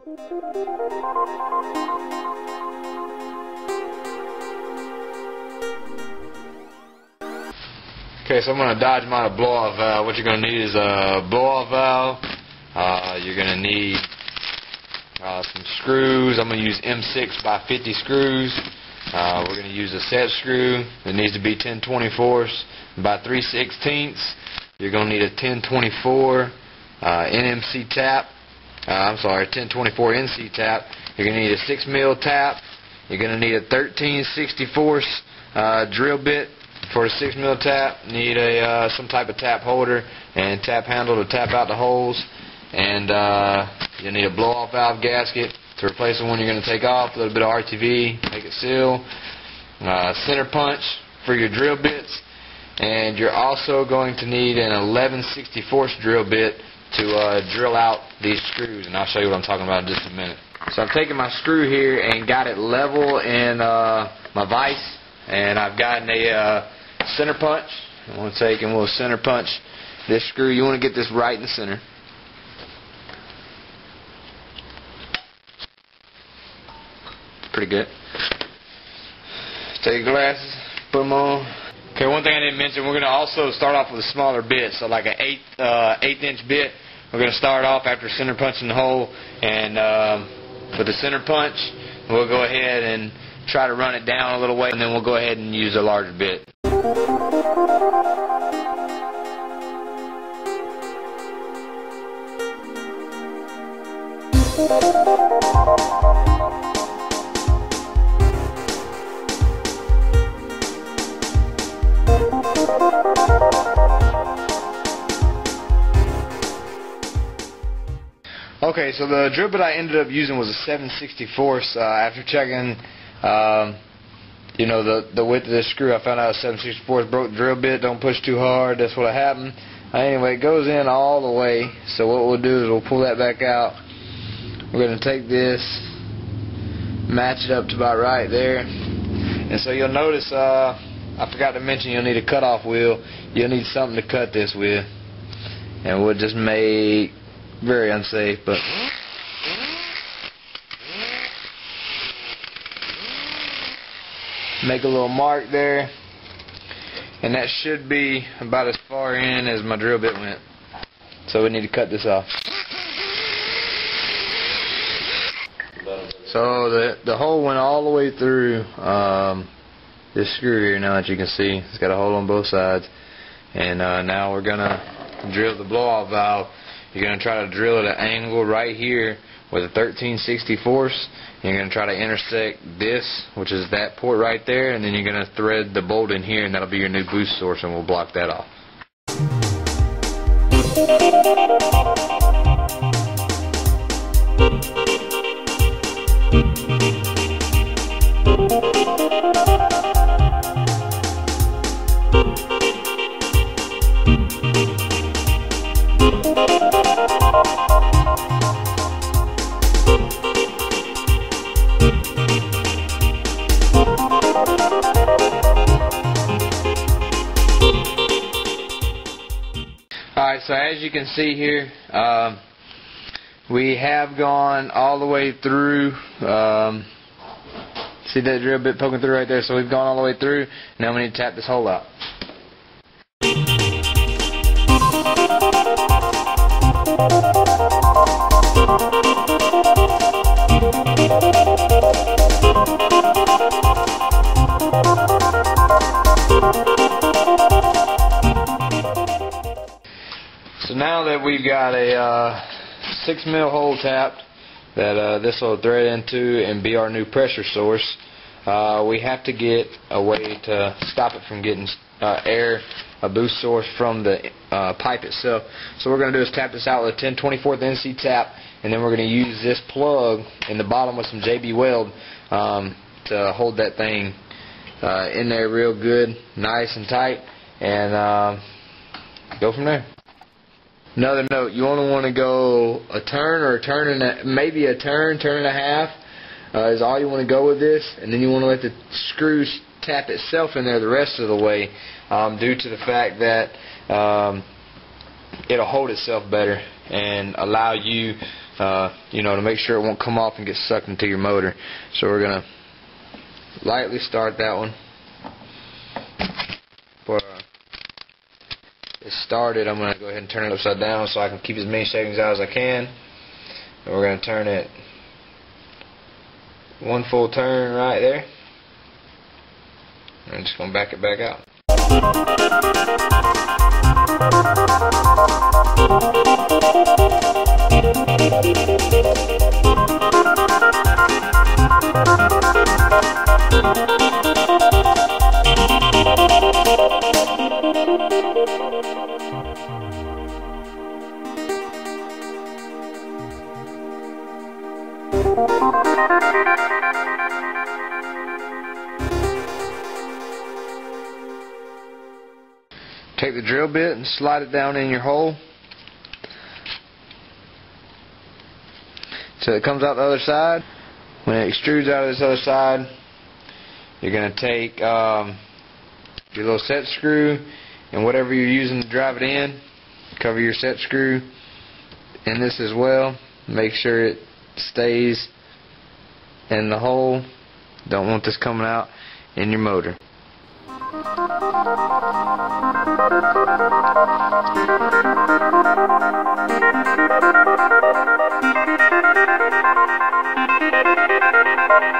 Okay, so I'm going to dodge my blow-off valve. What you're going to need is a blow-off valve. Uh, you're going to need uh, some screws. I'm going to use M6 by 50 screws. Uh, we're going to use a set screw. It needs to be 10 24ths by 3 16ths. You're going to need a 1024 uh, NMC tap. Uh, I'm sorry, 1024 NC tap. You're going to need a 6 mil tap. You're going to need a 13 64 uh, drill bit for a 6 mil tap. Need a uh, some type of tap holder and tap handle to tap out the holes. And uh, you need a blow off valve gasket to replace the one you're going to take off. A little bit of RTV, make it seal. Uh, center punch for your drill bits. And you're also going to need an 11 64 drill bit to uh, drill out these screws. And I'll show you what I'm talking about in just a minute. So I'm taking my screw here and got it level in uh, my vise. And I've gotten a uh, center punch. I'm going to take and we'll center punch this screw. You want to get this right in the center. Pretty good. Take your glasses, put them on. Okay, one thing I didn't mention, we're going to also start off with a smaller bit, so like an eight uh, eighth inch bit. We're going to start off after center punching the hole, and um, with the center punch, we'll go ahead and try to run it down a little way, and then we'll go ahead and use a larger bit. Okay, so the drill bit I ended up using was a 764. Uh, after checking, um, you know, the the width of this screw, I found out a 764 broke drill bit. Don't push too hard. That's what happened. Anyway, it goes in all the way. So what we'll do is we'll pull that back out. We're going to take this, match it up to about right there. And so you'll notice, uh, I forgot to mention you'll need a cutoff wheel. You'll need something to cut this with. And we'll just make very unsafe, but make a little mark there and that should be about as far in as my drill bit went so we need to cut this off so the the hole went all the way through um, this screw here now that you can see it's got a hole on both sides. And uh, now we're gonna drill the blow off valve. You're going to try to drill at an angle right here with a 1364 you're going to try to intersect this which is that port right there and then you're going to thread the bolt in here and that'll be your new boost source and we'll block that off Alright, so as you can see here, um, we have gone all the way through. Um, see that drill bit poking through right there? So we've gone all the way through. Now we need to tap this hole out. So now that we've got a uh, six mil hole tapped that uh, this will thread into and be our new pressure source, uh, we have to get a way to stop it from getting uh, air, a boost source from the uh, pipe itself. So what we're going to do is tap this out with a 10 24th NC tap, and then we're going to use this plug in the bottom with some JB Weld um, to hold that thing uh, in there real good, nice and tight, and um, go from there. Another note, you only want to go a turn or a turn and a, maybe a turn, turn and a half uh, is all you want to go with this, and then you want to let the screw tap itself in there the rest of the way um, due to the fact that um, it'll hold itself better and allow you uh, you know, to make sure it won't come off and get sucked into your motor. So we're going to lightly start that one. For uh, it started, I'm going to go ahead and turn it upside down so I can keep as many settings out as I can. And we're going to turn it one full turn right there. I'm just going to back it back out. Take the drill bit and slide it down in your hole. So it comes out the other side. When it extrudes out of this other side, you're going to take um, your little set screw and whatever you're using to drive it in, cover your set screw in this as well. Make sure it stays in the hole. Don't want this coming out in your motor.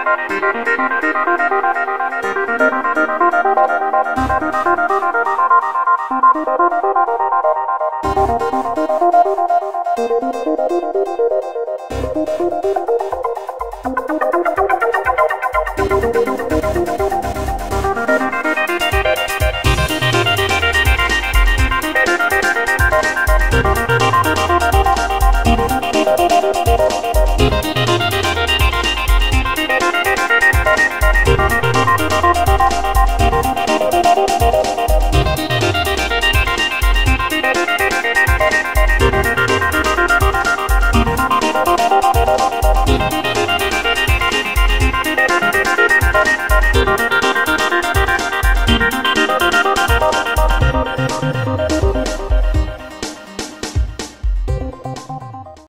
Música